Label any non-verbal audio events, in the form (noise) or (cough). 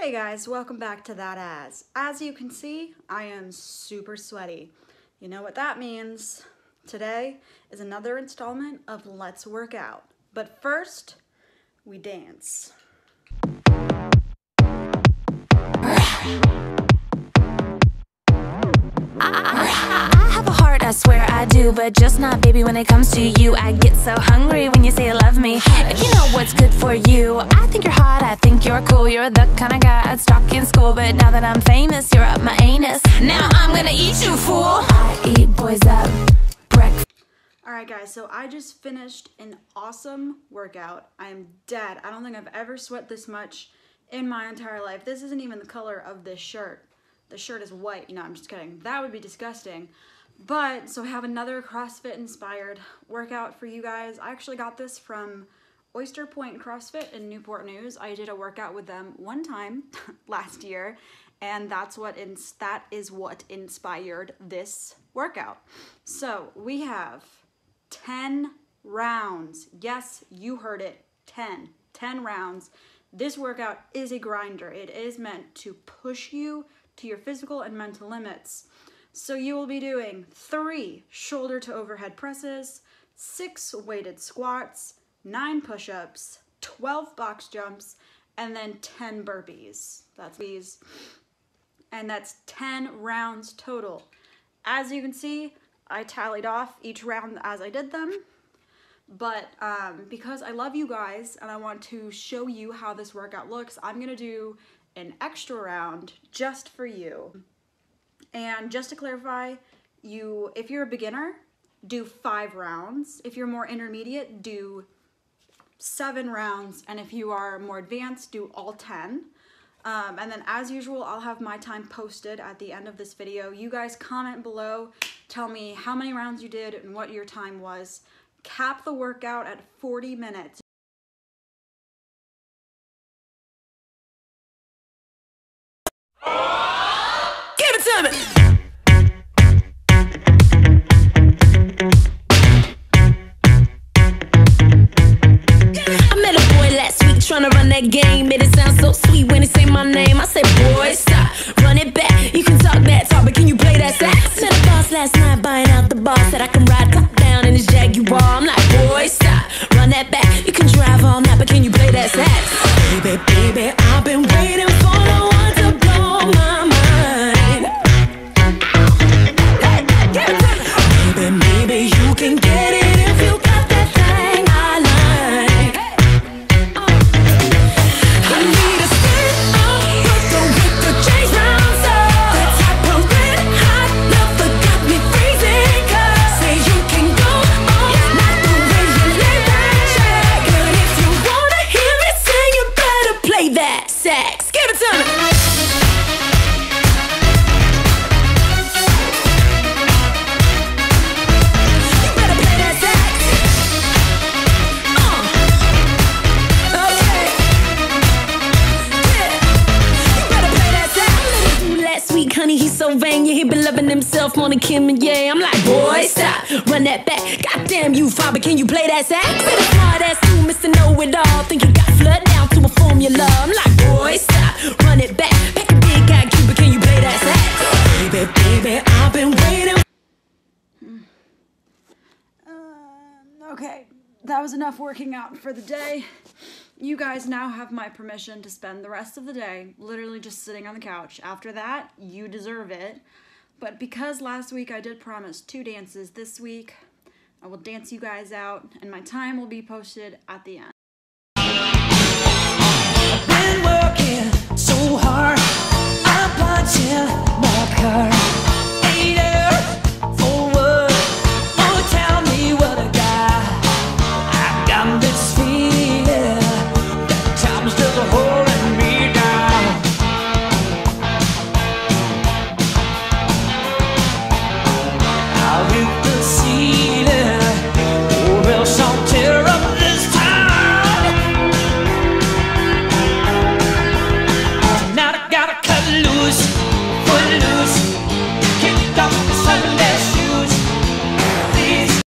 Hey guys, welcome back to That As. As you can see, I am super sweaty. You know what that means. Today is another installment of Let's Work Out. But first, we dance. I have a heart, I swear I do, but just not, baby, when it comes to you. I get so hungry when you say you love me. If you know what's good for you, I think you're hot, I think you're cool. You're the kind of guy I'd stalk in school, but now that I'm famous, you're up my anus. Now I'm gonna eat you, fool. I eat boys up. Alright guys, so I just finished an awesome workout. I am dead. I don't think I've ever sweat this much in my entire life. This isn't even the color of this shirt. The shirt is white. No, I'm just kidding. That would be disgusting. But, so I have another CrossFit inspired workout for you guys. I actually got this from Oyster Point CrossFit in Newport News. I did a workout with them one time (laughs) last year, and that's what ins- that is what inspired this workout. So we have 10 rounds. Yes, you heard it. 10. 10 rounds. This workout is a grinder. It is meant to push you to your physical and mental limits. So you will be doing three shoulder to overhead presses, six weighted squats, nine push-ups, 12 box jumps, and then 10 burpees. That's these. And that's 10 rounds total. As you can see, I tallied off each round as I did them. But um, because I love you guys and I want to show you how this workout looks, I'm gonna do an extra round just for you. And just to clarify, you if you're a beginner, do five rounds. If you're more intermediate, do seven rounds. And if you are more advanced, do all 10. Um, and then as usual, I'll have my time posted at the end of this video. You guys comment below, tell me how many rounds you did and what your time was. Cap the workout at 40 minutes. Run that game. Made it sound so sweet when he say my name. I said, boy, stop, run it back. You can talk that talk, but can you play that sax? Met a boss last night buying out the bar. Said I can ride top down in his Jaguar. I'm like, boy, stop, run that back. You can drive all night, but can you play that sax? Baby, baby, better play that sax. Dude, Last week, honey, he's so vain. Yeah, he been loving himself more than Kim and Ye. I'm like, boy, stop, run that back. Goddamn you, Faber, can you play that sax? Smart ass dude, Mr. Know It All. Think you got flood down a formula. I'm like, boy, stop, run it back. Pack a big guy, Cuba, can you play that sax? Baby, baby, I've been waiting. Um, okay, that was enough working out for the day. You guys now have my permission to spend the rest of the day literally just sitting on the couch. After that, you deserve it. But because last week I did promise two dances, this week I will dance you guys out and my time will be posted at the end.